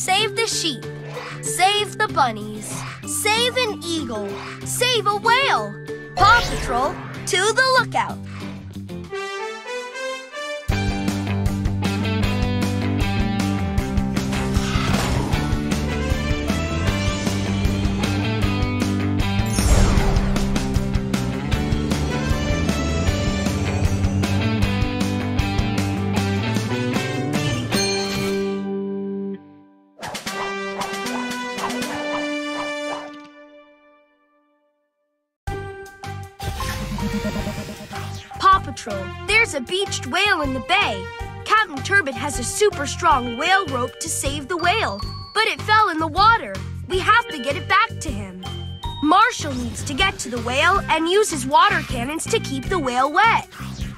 Save the sheep. Save the bunnies. Save an eagle. Save a whale. Paw Patrol, to the lookout. A beached whale in the bay. Captain Turbot has a super strong whale rope to save the whale, but it fell in the water. We have to get it back to him. Marshall needs to get to the whale and use his water cannons to keep the whale wet.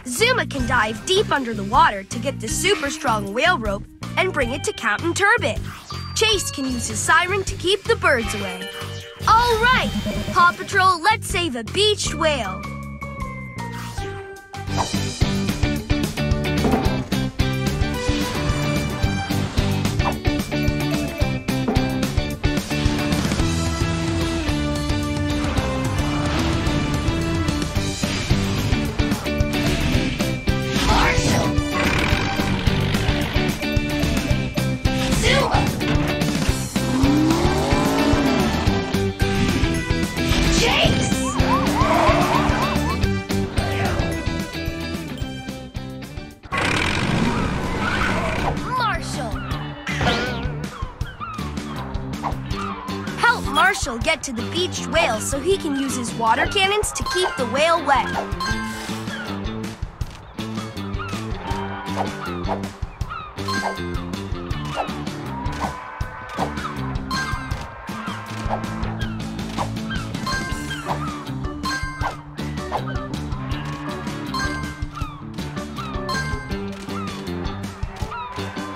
Zuma can dive deep under the water to get the super strong whale rope and bring it to Captain Turbot. Chase can use his siren to keep the birds away. All right, Paw Patrol, let's save a beached whale. Marshall get to the beached whale so he can use his water cannons to keep the whale wet.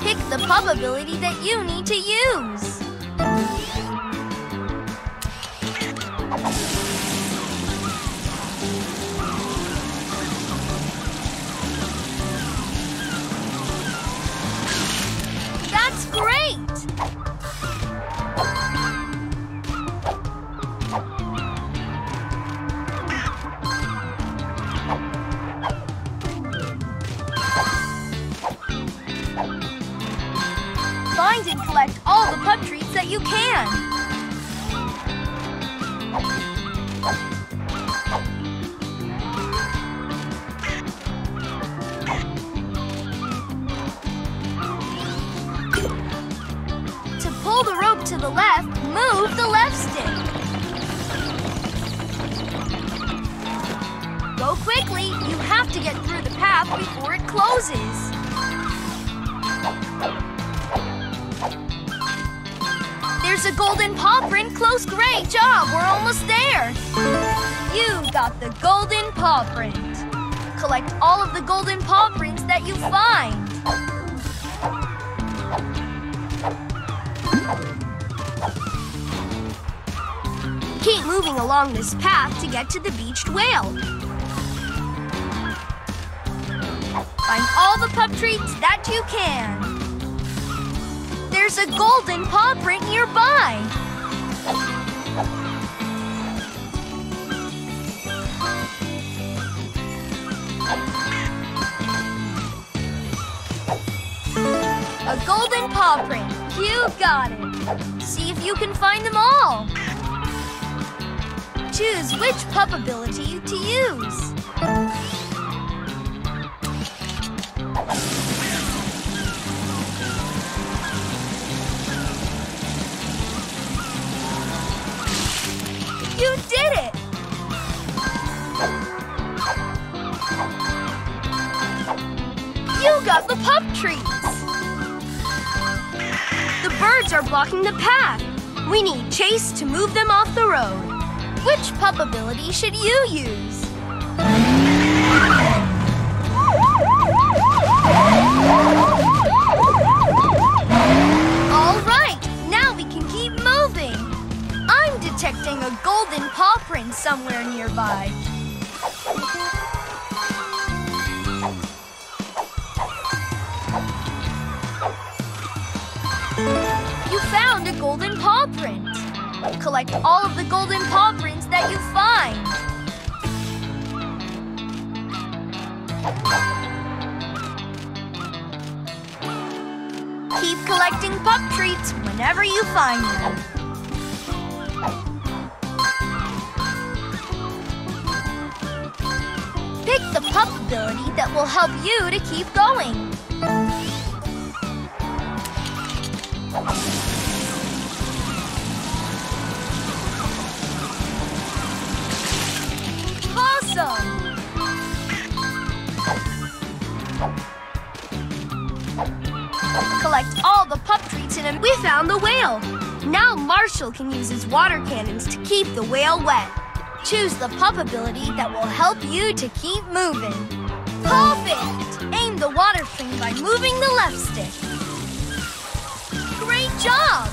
Pick the pup ability that you need to use. To pull the rope to the left, move the left stick. Go quickly. You have to get through the path before it closes. There's a golden paw print close. Great job. We're almost there. You got the golden paw print. Collect all of the golden paw prints that you find. Keep moving along this path to get to the beached whale. Find all the pup treats that you can. There's a golden paw print nearby. A golden paw print. You got it. See if you can find them all. Choose which pup ability to use. The! The birds are blocking the path. We need Chase to move them off the road. Which pup ability should you use? You found a golden paw print. Collect all of the golden paw prints that you find. Keep collecting pup treats whenever you find them. Pick the pup ability that will help you to keep going. Collect all the pup treats in. We found the whale! Now Marshall can use his water cannons to keep the whale wet. Choose the pup ability that will help you to keep moving. Perfect! Aim the water stream by moving the left stick. Job!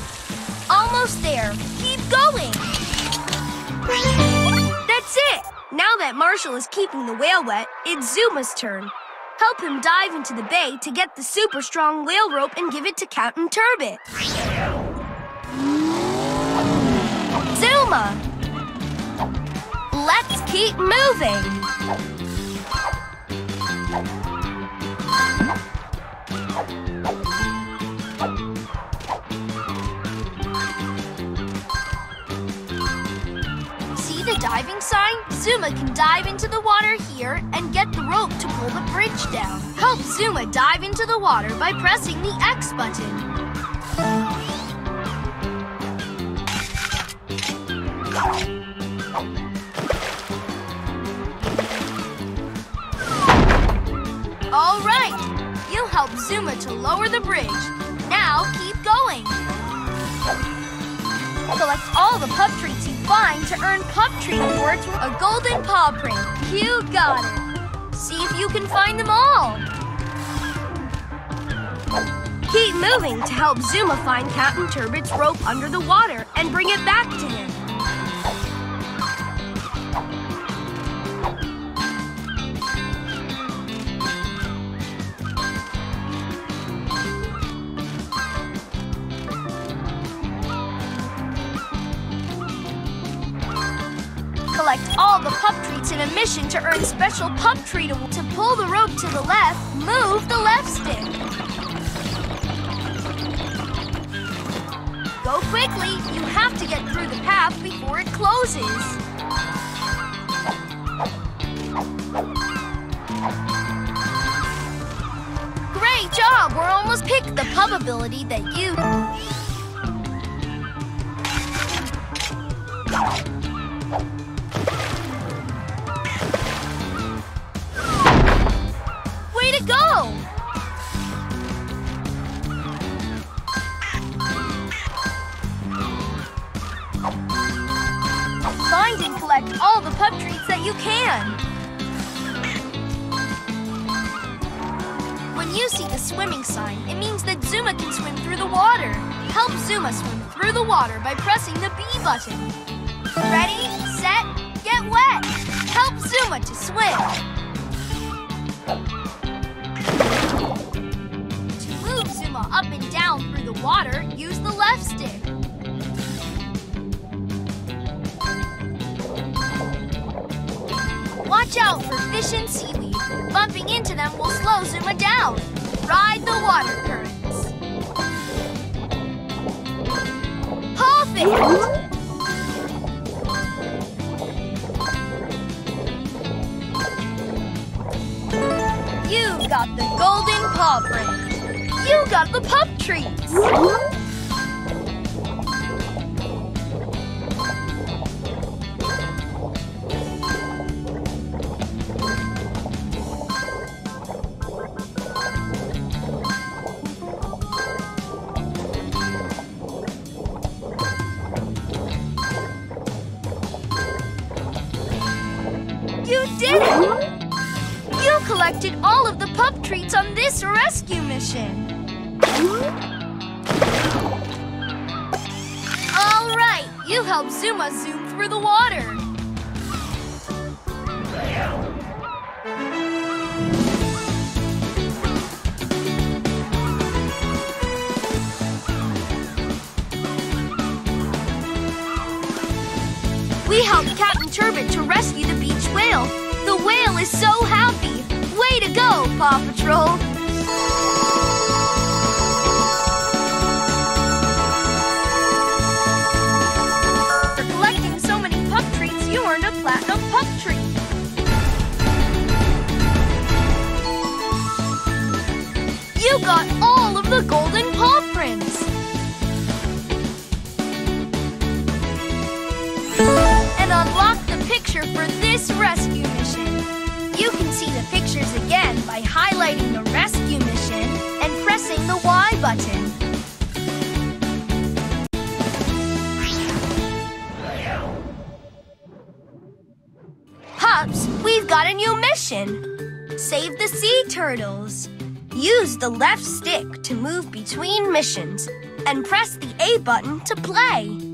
Almost there. Keep going. That's it! Now that Marshall is keeping the whale wet, it's Zuma's turn. Help him dive into the bay to get the super strong whale rope and give it to Captain Turbot. Zuma! Let's keep moving. Dive into the water here and get the rope to pull the bridge down. Help Zuma dive into the water by pressing the X button. All right! You helped Zuma to lower the bridge. Now keep going. Collect all the pup treats find to earn pup treat rewards a golden paw print. You got it. See if you can find them all. Keep moving to help Zuma find Captain Turbot's rope under the water and bring it back to him. Collect all the pup treats in a mission to earn special pup treat award. To pull the rope to the left, move the left stick. Go quickly. You have to get through the path before it closes. Great job! We're almost picked the pup ability that you... When you see the swimming sign, it means that Zuma can swim through the water. Help Zuma swim through the water by pressing the B button. Ready, set, get wet. Help Zuma to swim. To move Zuma up and down through the water, use the left stick. Watch out for fish and seaweed. Bumping into them will slow Zuma down. Ride the water currents. Perfect! You got the golden paw print. You got the pup treats. did it! You collected all of the pup treats on this rescue mission. All right, you helped Zuma zoom through the water. We helped Captain Turbot to rescue the beach whale Whale is so happy. Way to go, Paw Patrol! For collecting so many pup treats, you earned a platinum pup treat. You got all of the golden paw prints. And unlock the picture for this rescue. You can see the pictures again by highlighting the rescue mission and pressing the Y button. Pups, we've got a new mission. Save the sea turtles. Use the left stick to move between missions and press the A button to play.